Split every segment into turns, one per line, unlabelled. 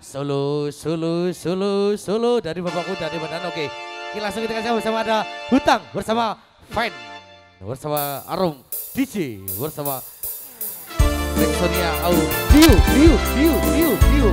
Solo, solo, solo, solo dari bapakku dari badan. Oke, kita langsung kita kasih bersama ada Hutang bersama Fan, bersama Arum, DJ, bersama Rexonia Au, Diu, Diu, Diu, Diu, Diu,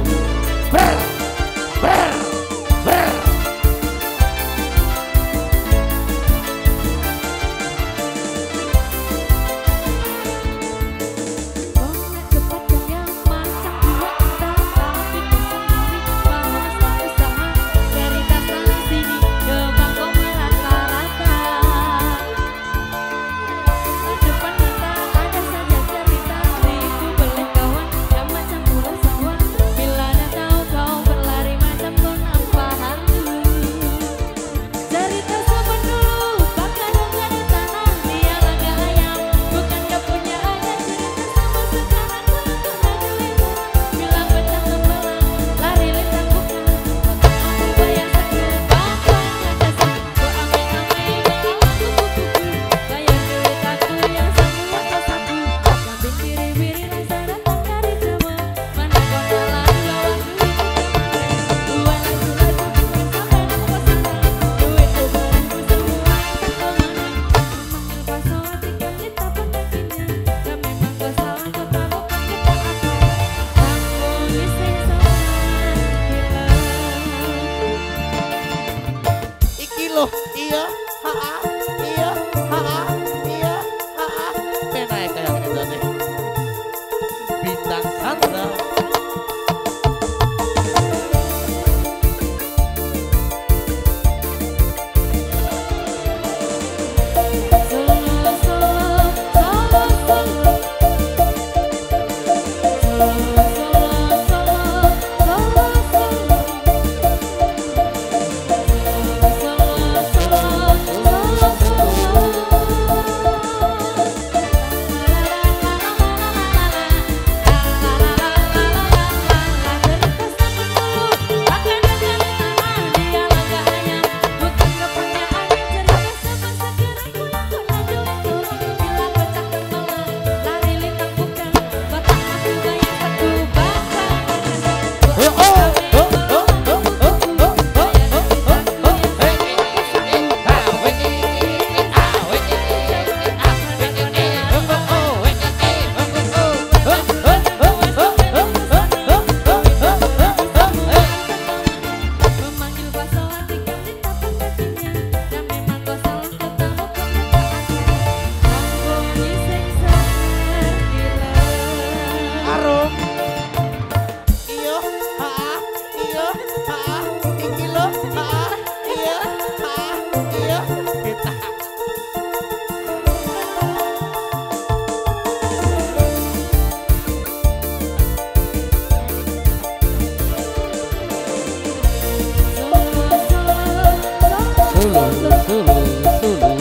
Solo, solo, solo,